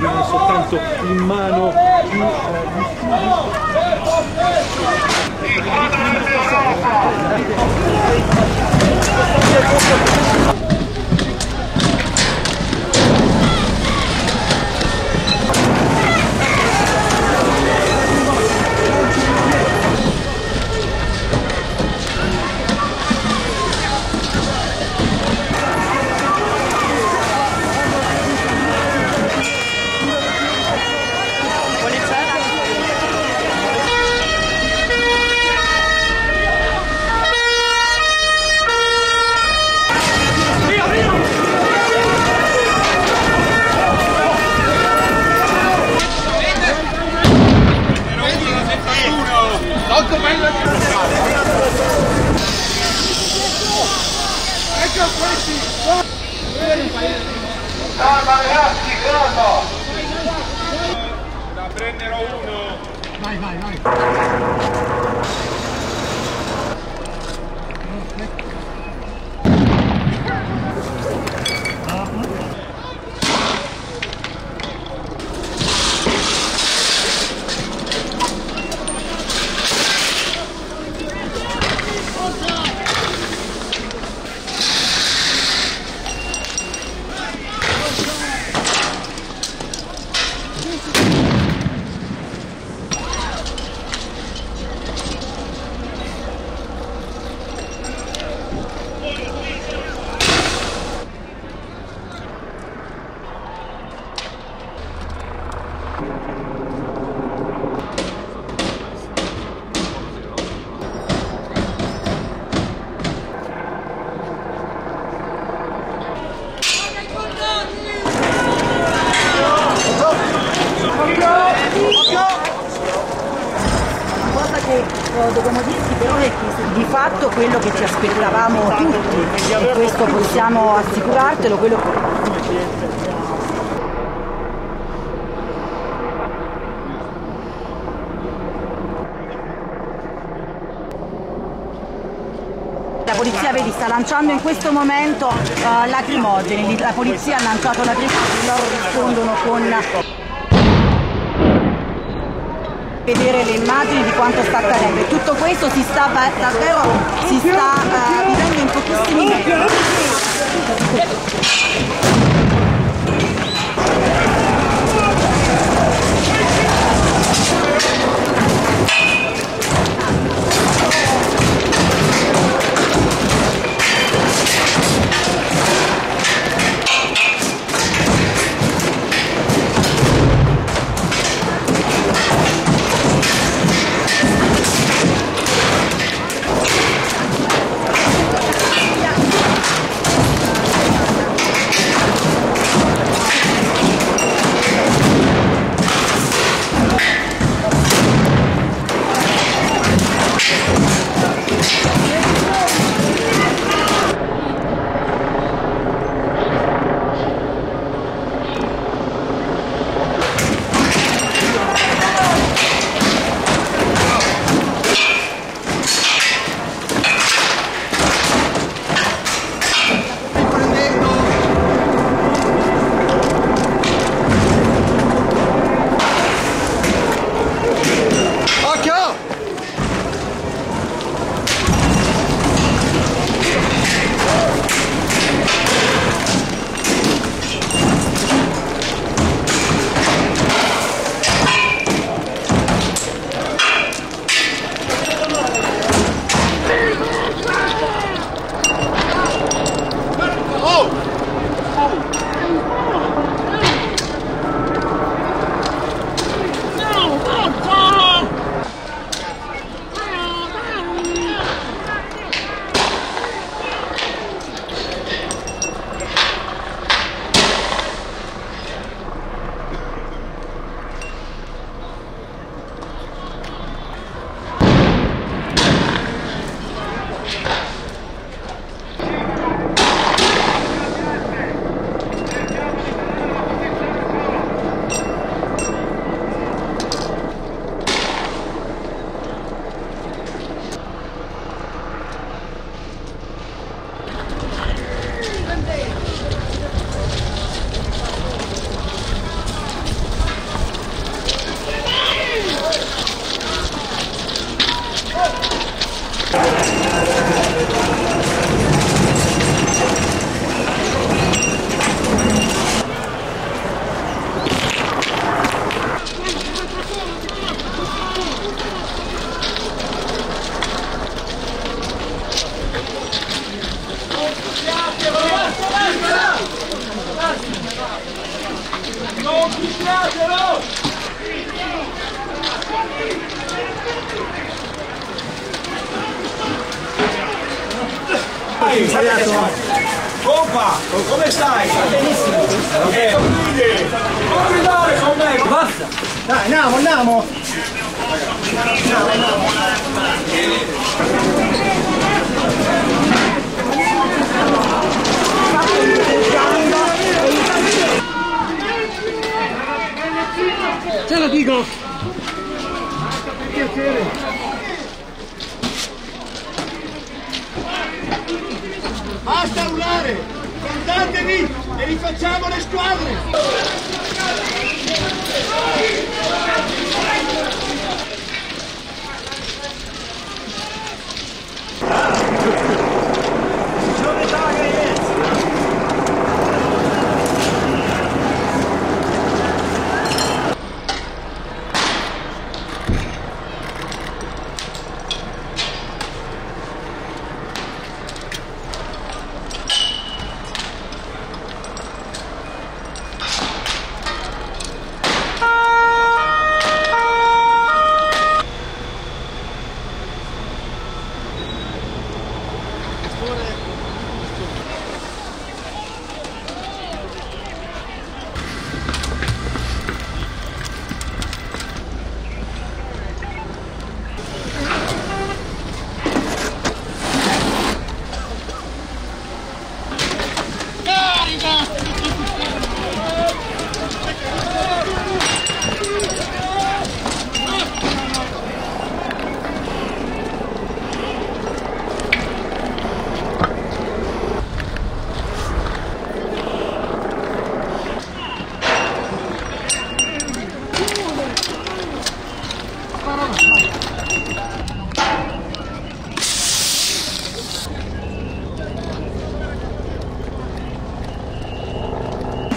avevano soltanto in mano că mai lăsați Hai că băieții! Da, mai raschi, gata! Da, prendere uno! Vai, vai, vai! Eh, dobbiamo però è di fatto quello che ci aspettavamo tutti, e questo possiamo assicurartelo, quello La polizia vedi sta lanciando in questo momento eh, lacrimogeni, la polizia ha lanciato lacrimogeni, loro rispondono con vedere le immagini di quanto sta accadendo e tutto questo si sta davvero si sta eh, vivendo in pochissimi minuti. Non picchiatelo! Compa, come stai? Benissimo. Eh, non gridare con me! Basta! Dai, andiamo, andiamo! Ce lo dico! Basta urlare! Contatevi e rifacciamo le squadre!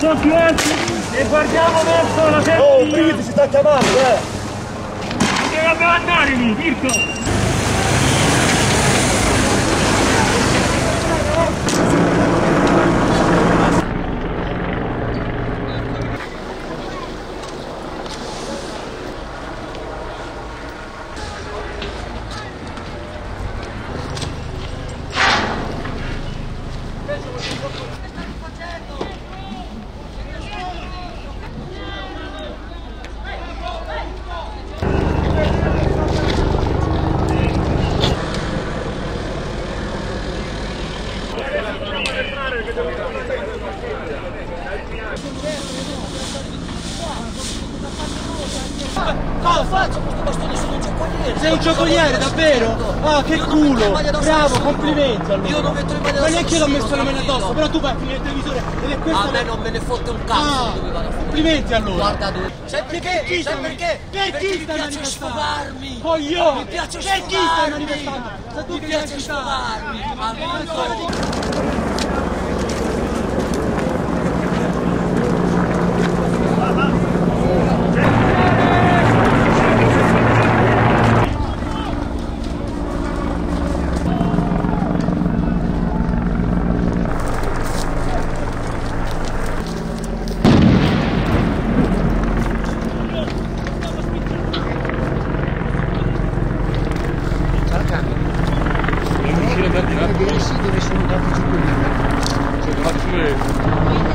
Sono più alti e guardiamo verso la terra! Oh, Brigiti si sta chiamando, eh! Dobbiamo andare lì, Mirko! Cosa faccio con questo bastone? Sono un giocoliere! Sei un davvero? Ah, che culo! Bravo, complimenti allora! Io non metto in maglia Ma addosso neanche a io l'ho messo la tranquillo. addosso, però tu vai a finire il televisore ed è questa A me non me ne fotte un cazzo Ah, complimenti allora! Guarda dove. Sai perché? Sai perché? Perché mi piace sfogarmi! Coglione! Mi piace Che chi sta sfogarmi! manifestando? Sei tu Mi piace sfogarmi! Coglione di- Amico!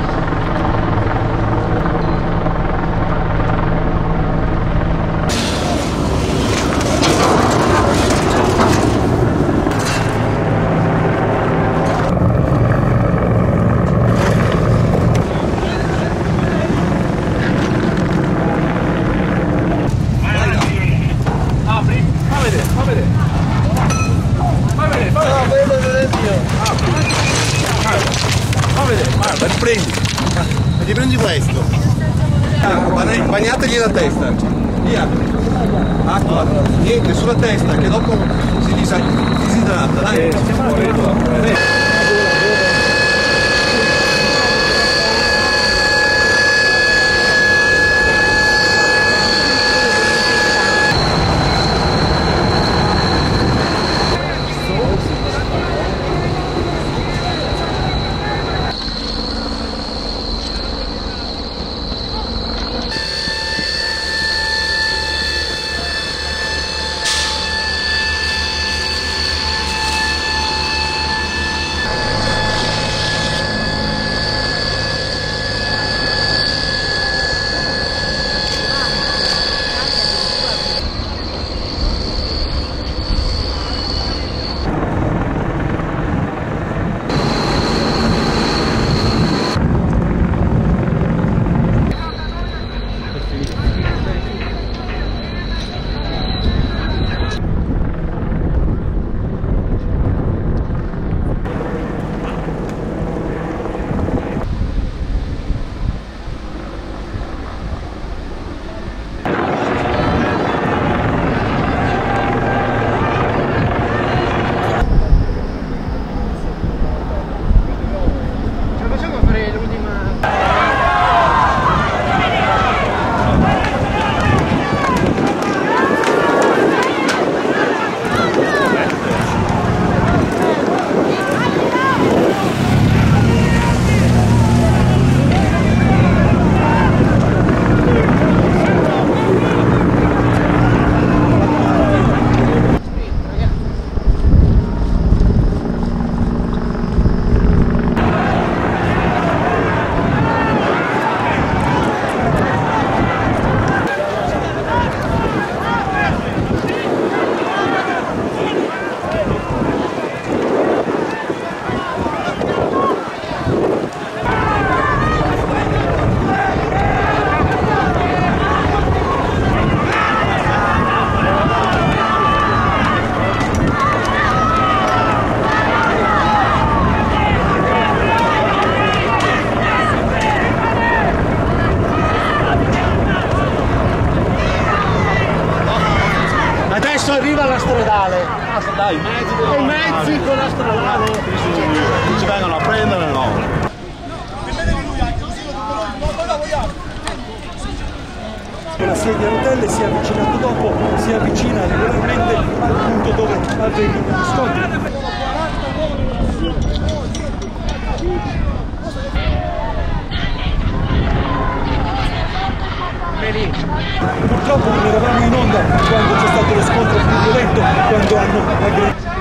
Apri, fa vedere, fa vedere. Fa vedere, fa vedere. Fa vedere, guarda, riprendi. E ti prendi questo. Bagna- Bagnategli la testa. Via. Acqua. Niente, sulla testa, che dopo si disidrata. Dai. Avvengono gli scontri. Purtroppo non eravamo in onda quando c'è stato lo scontro più violento, quando hanno aggredito.